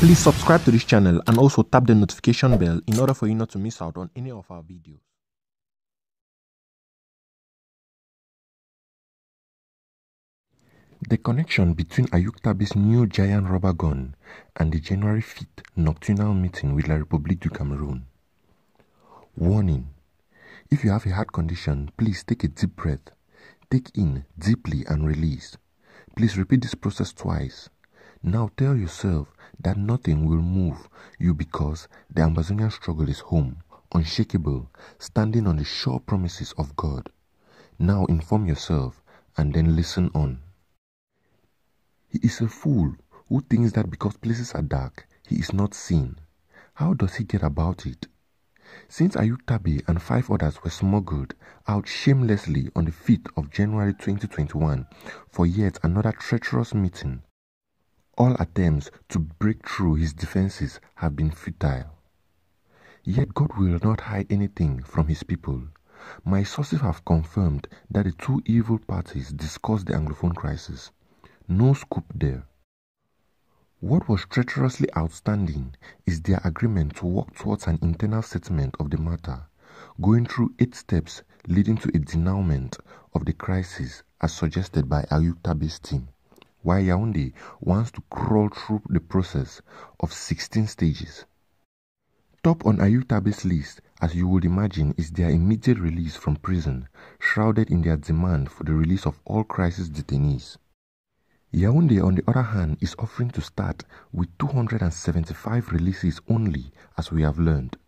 Please subscribe to this channel and also tap the notification bell in order for you not to miss out on any of our videos. The connection between Ayuk Tabe's new giant rubber gun and the January 5th nocturnal meeting with La République du Cameroon. Warning If you have a heart condition, please take a deep breath. Take in deeply and release. Please repeat this process twice. Now tell yourself that nothing will move you because the Ambazonian struggle is home, unshakable, standing on the sure promises of God. Now inform yourself and then listen on. He is a fool who thinks that because places are dark, he is not seen. How does he get about it? Since Ayuk Tabe and five others were smuggled out shamelessly on the 5th of January 2021 for yet another treacherous meeting, all attempts to break through his defenses have been futile. Yet God will not hide anything from his people. My sources have confirmed that the two evil parties discussed the Anglophone crisis. No scoop there. What was treacherously outstanding is their agreement to work towards an internal settlement of the matter, going through eight steps leading to a denouement of the crisis as suggested by Ayuk Tabe's team, while Yaoundé wants to crawl through the process of 16 stages. Top on Ayuk Tabe's list, as you would imagine, is their immediate release from prison, shrouded in their demand for the release of all crisis detainees. Yaoundé, on the other hand, is offering to start with 275 releases only, as we have learned.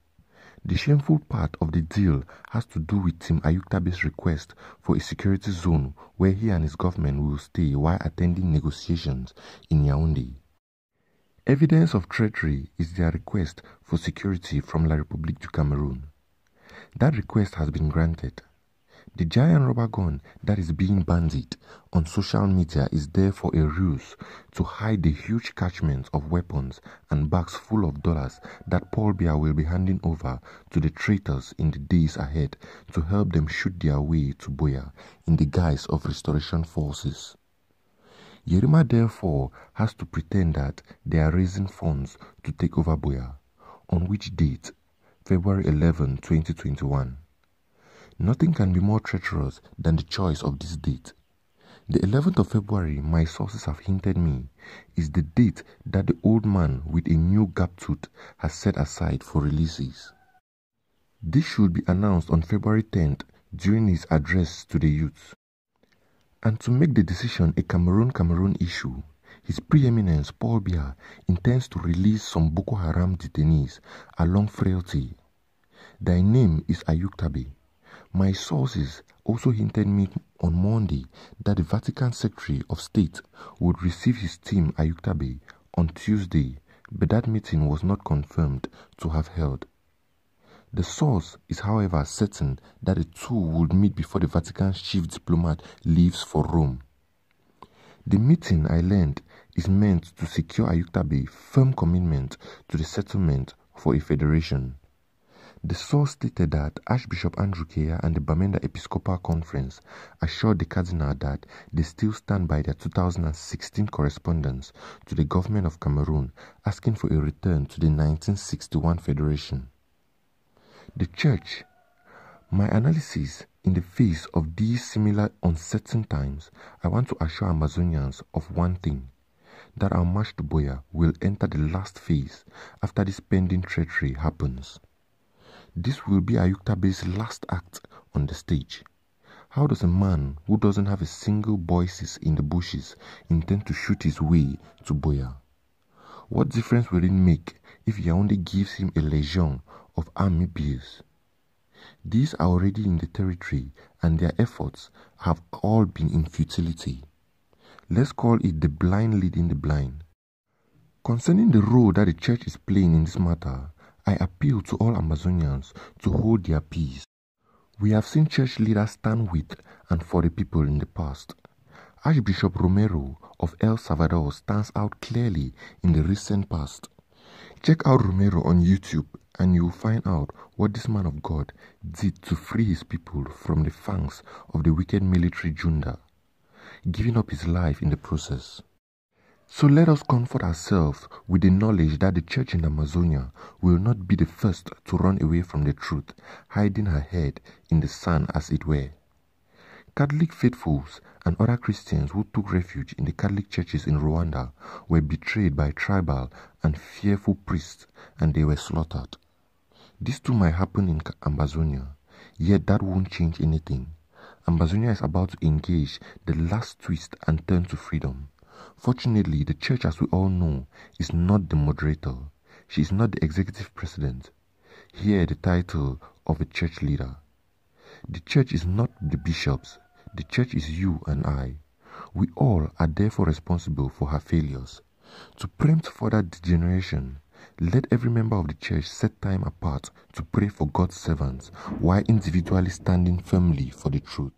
The shameful part of the deal has to do with Tim Ayuk Tabe's request for a security zone where he and his government will stay while attending negotiations in Yaoundé. Evidence of treachery is their request for security from La République du Cameroon. That request has been granted. The giant rubber gun that is being bandied on social media is there for a ruse to hide the huge catchment of weapons and bags full of dollars that Paul Biya will be handing over to the traitors in the days ahead to help them shoot their way to Buea in the guise of restoration forces. Yerima therefore has to pretend that they are raising funds to take over Buea, on which date? February 11, 2021. Nothing can be more treacherous than the choice of this date. The 11th of February, my sources have hinted me, is the date that the old man with a new gap tooth has set aside for releases. This should be announced on February 10th during his address to the youth. And to make the decision a Cameroon Cameroon issue, His Preeminence Paul Biya intends to release some Boko Haram detainees along frailty. Thy name is Ayuk Tabe. My sources also hinted me on Monday that the Vatican Secretary of State would receive his team Ayuk Tabe on Tuesday, but that meeting was not confirmed to have held. The source is, however, certain that the two would meet before the Vatican's chief diplomat leaves for Rome. The meeting, I learned, is meant to secure Ayuk Tabe firm commitment to the settlement for a federation. The source stated that Archbishop Andrew Nkea and the Bamenda Episcopal Conference assured the cardinal that they still stand by their 2016 correspondence to the government of Cameroon asking for a return to the 1961 federation. The church, my analysis in the face of these similar uncertain times, I want to assure Ambazonians of one thing that our march to Buea will enter the last phase after this pending treachery happens. This will be Ayuk Tabe's last act on the stage. How does a man who doesn't have a single voice in the bushes intend to shoot his way to Buea? What difference will it make if Yaoundé gives him a legion of army bears? These are already in the territory and their efforts have all been in futility. Let's call it the blind leading the blind. Concerning the role that the church is playing in this matter, I appeal to all Ambazonians to hold their peace. We have seen church leaders stand with and for the people in the past. Archbishop Romero of El Salvador stands out clearly in the recent past. Check out Romero on YouTube and you'll find out what this man of God did to free his people from the fangs of the wicked military junta, giving up his life in the process. So let us comfort ourselves with the knowledge that the church in Ambazonia will not be the first to run away from the truth, hiding her head in the sand as it were. Catholic faithfuls and other Christians who took refuge in the Catholic churches in Rwanda were betrayed by tribal and fearful priests and they were slaughtered. This too might happen in Ambazonia, yet that won't change anything. Ambazonia is about to engage the last twist and turn to freedom. Fortunately, the church, as we all know, is not the moderator. She is not the executive president. Here, the title of a church leader. The church is not the bishops. The church is you and I. We all are therefore responsible for her failures. To preempt further degeneration, let every member of the church set time apart to pray for God's servants while individually standing firmly for the truth.